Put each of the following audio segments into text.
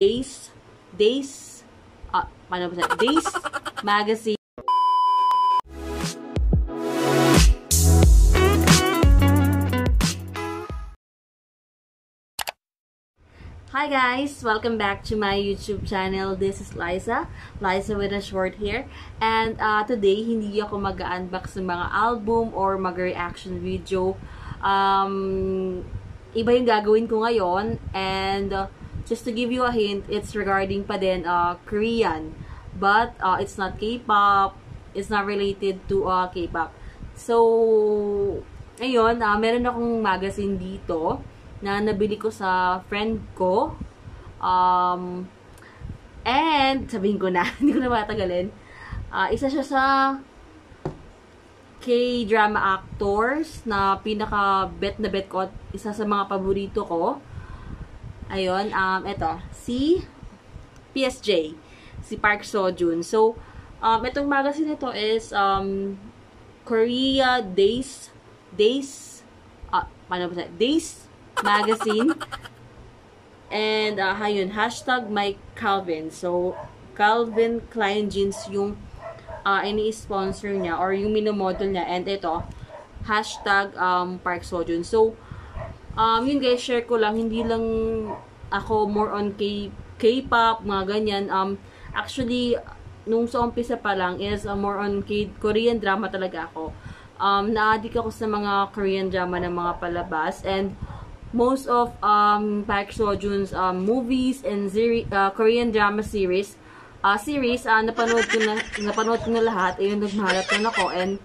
Days, Days, ah, paano ba siya? Days Magazine. Hi guys! Welcome back to my YouTube channel. This is Liza. Liza with a short hair. And uh, today, hindi ako mag-unbox ng mga album or mag-reaction video. Um, iba yung gagawin ko ngayon. And uh, just to give you a hint, it's regarding pa din uh, Korean. But uh, it's not K-pop. It's not related to uh, K-pop. So, ayun, uh, meron akong magazine dito na nabili ko sa friend ko. Um, and, sabihin ko na, hindi ko na matagalin. Uh, isa siya sa K-drama actors na pinaka-bet na bet ko isa sa mga paborito ko. Ayun, um, ito, si PSJ, si Park Seo-joon. So, um, itong magazine nito is um, Korea Days, Days, ah, paano ba Days magazine. And, uh, ayun, hashtag my Calvin. So, Calvin Klein Jeans yung uh, ini-sponsor niya or yung minomodel niya. And ito, hashtag um, Park Sojun. So, um, yun guys, share ko lang. Hindi lang ako more on K K-pop, mga ganyan. Um, actually, nung sa umpisa pa lang is uh, more on K Korean drama talaga ako. Um, na-addict ako sa mga Korean drama ng mga palabas. And, most of um, Park Seo-joon's um, movies and uh, Korean drama series uh, series, uh, napanood ko na, napanood ko na lahat, ayun, nagmarathon ako, and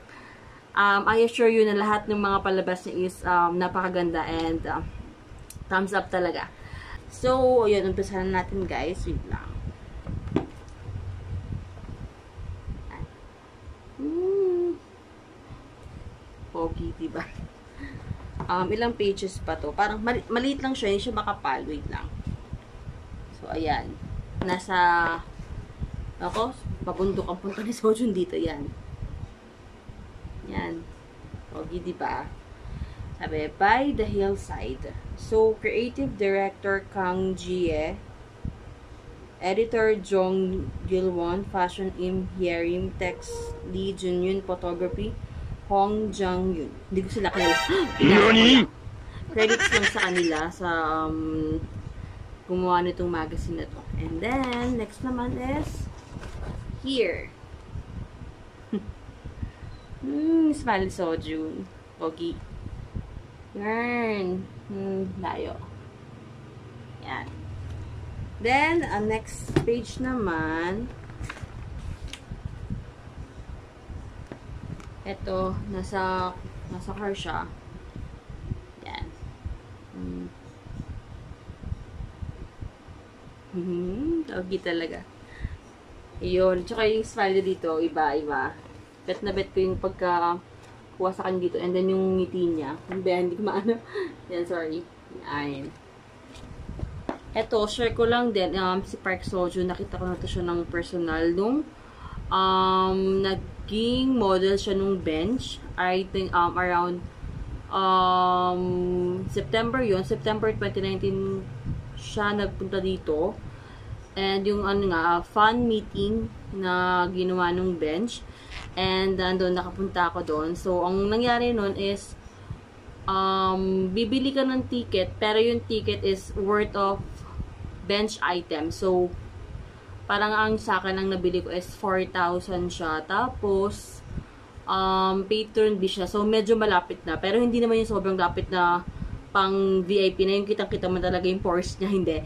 um, I assure you na lahat ng mga palabas niya is um, napakaganda, and uh, thumbs up talaga. So, ayun, umpisahan natin guys, wait lang. Hmm. Pogi, diba? Um, ilang pages pa to. Parang mali maliit lang siya. Hindi siya makapal. Wait lang. So, ayan. Nasa, ako, pabundok ang punta ni Sojun dito. Yan. Yan. Pogi, di ba? Sabi, by the hillside. So, creative director Kang Jie, editor Jong Gilwon, fashion Im Hyerim, text Lee Junyun, photography, Hong Jang Yun. Hindi ko sila kilala. Nani? Credits lang sa kanila sa um, gumawa nitong magazine na to. And then, next naman is here. hmm, Smiley Sojun. Pogi. Yarn. Hmm, layo. Yan. Then, ang next page naman, Ito, nasa, nasa car siya. Yan. Hmm. Hmm, talaga. Yun. Tsaka yung smile dito, iba-iba. Bet na bet ko yung pagka kuha sa kanya dito. And then yung ngiti niya. Hindi, hindi ko maano. Yan, sorry. Yan. Ito, share ko lang din. Um, si Park Soju, nakita ko na to siya ng personal nung um, naging model siya nung bench. I think um, around um, September yon September 2019 siya nagpunta dito. And yung ano nga, fun meeting na ginawa nung bench. And doon nakapunta ako doon. So, ang nangyari noon is um, bibili ka ng ticket pero yung ticket is worth of bench item. So, parang ang sa akin ang nabili ko is 4,000 siya. Tapos, um, patron B siya. So, medyo malapit na. Pero hindi naman yung sobrang lapit na pang VIP na yung kitang-kita mo talaga yung pores niya. Hindi.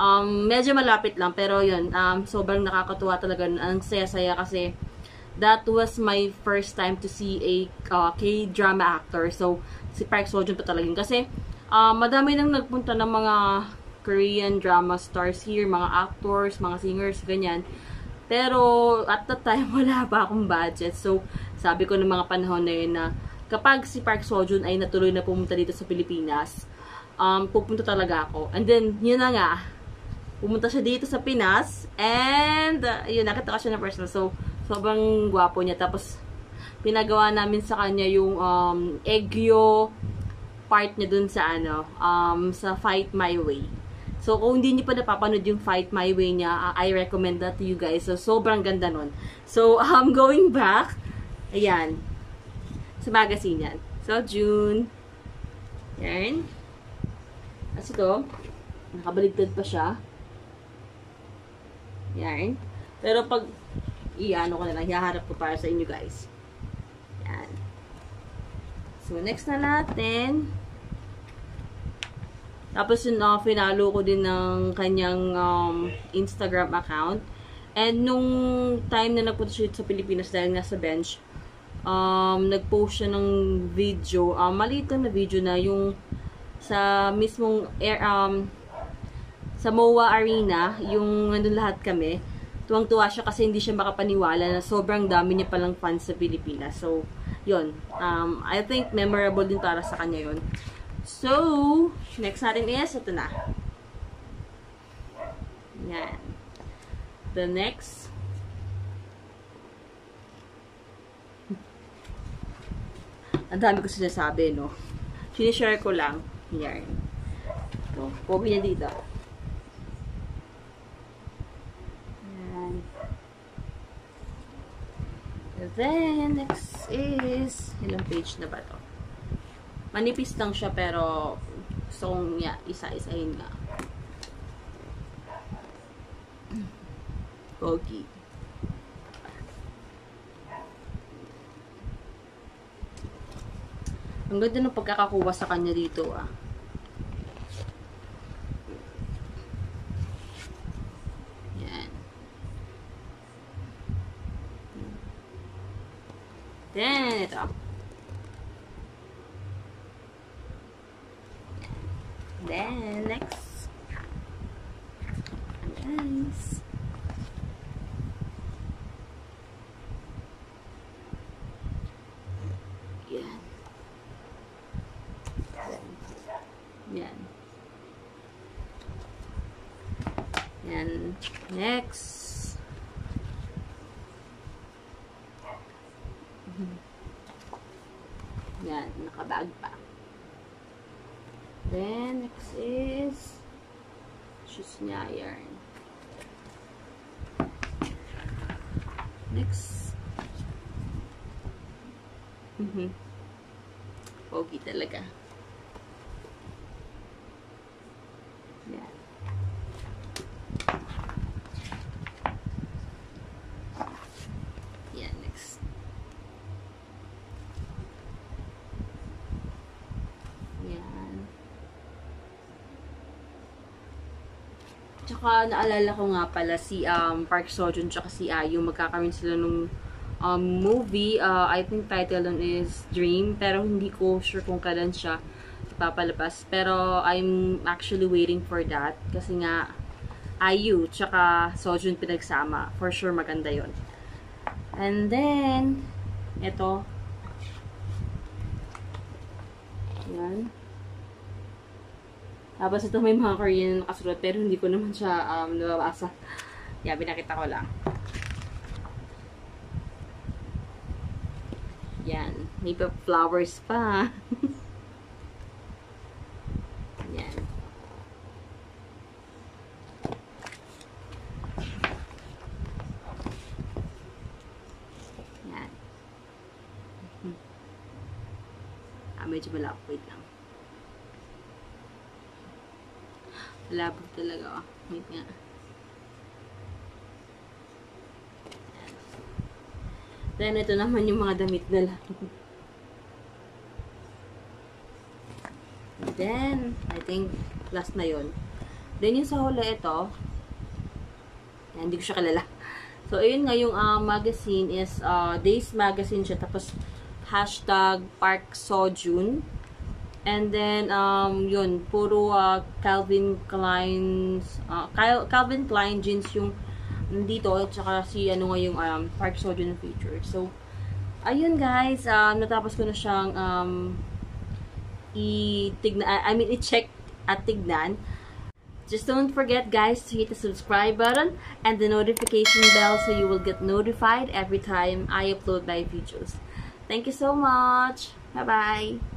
Um, medyo malapit lang. Pero yun, um, sobrang nakakatuwa talaga. Ang saya-saya kasi that was my first time to see a uh, K-drama actor. So, si Park Seo-joon pa talaga yun. Kasi, uh, madami nang nagpunta ng mga Korean drama stars here, mga actors, mga singers, ganyan. Pero, at the time, wala pa akong budget. So, sabi ko ng mga panahon na yun na kapag si Park Seo-joon ay natuloy na pumunta dito sa Pilipinas, um, pupunta talaga ako. And then, yun na nga, pumunta siya dito sa Pinas, and, uh, yun, nakita ko siya na personal. So, sobrang gwapo niya. Tapos, pinagawa namin sa kanya yung um, Egyo part niya dun sa ano, um, sa Fight My Way. So, kung hindi niyo pa napapanood yung Fight My Way niya, uh, I recommend that to you guys. So, sobrang ganda nun. So, um, going back, ayan, sa magazine yan. So, June, yan. As ito, nakabaligtad pa siya. Yan. Pero pag, i-ano ko na lang, hiharap ko para sa inyo guys. Yan. So, next na natin, tapos yun, uh, finalo ko din ng kanyang um, Instagram account. And nung time na nagpunta siya sa Pilipinas dahil nasa bench, um, nag-post siya ng video, um, maliit na video na yung sa mismong air, um, sa MOA Arena, yung nandun lahat kami, tuwang-tuwa siya kasi hindi siya makapaniwala na sobrang dami niya palang fans sa Pilipinas. So, yun. Um, I think memorable din para sa kanya yun. So, next natin is, ito na. Yan. The next. Ang dami ko sinasabi, no? Sinishare ko lang. Yan. Ito. Pogi niya dito. Yan. Then, next is, ilang page na ba to? Manipis lang siya pero gusto kong yeah, isa-isahin nga. Pogi. Ang ganda ng pagkakakuha sa kanya dito ah. Yan. Ito. Then, next. Guys. Yan. Yan. Yan. Next. Yan. Nakabag pa. Then, next is shoes niya, yarn. Next. Mhm. Pogi talaga. Yan. Yan, next. Yan. Tsaka naalala ko nga pala si um, Park Sojun tsaka si Ayu magkakaroon sila nung um, movie. Uh, I think title nun is Dream. Pero hindi ko sure kung kailan siya ipapalabas. Pero I'm actually waiting for that. Kasi nga Ayu tsaka Sojun pinagsama. For sure maganda yon And then, ito. Yan. Tapos ito may mga Korean na nakasulat pero hindi ko naman siya um, nababasa. Yeah, binakita ko lang. Yan. May pa flowers pa. Yan. Yan. Ah, medyo malapit. Lang. Malabo talaga, oh. Wait nga. Then, ito naman yung mga damit na lang. Then, I think, last na yon Then, yung sa hula ito, yan, hindi ko siya kilala. So, ayun nga, yung uh, magazine is, uh, Days Magazine siya, tapos, hashtag Park Sojun. And then, um, yun, puro uh, Calvin Klein's, uh, Calvin Klein jeans yung dito, at saka si, ano nga yung um, Park Sojun feature. So, ayun guys, um, natapos ko na siyang, um, i-tignan, I mean, i-check at tignan. Just don't forget guys to hit the subscribe button and the notification bell so you will get notified every time I upload my videos. Thank you so much. Bye-bye.